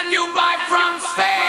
and you buy from Spain.